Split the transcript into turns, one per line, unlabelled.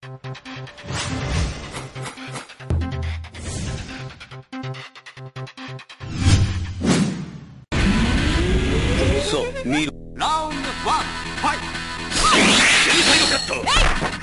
そう見る。
ラウンドワンファイト。
天才カット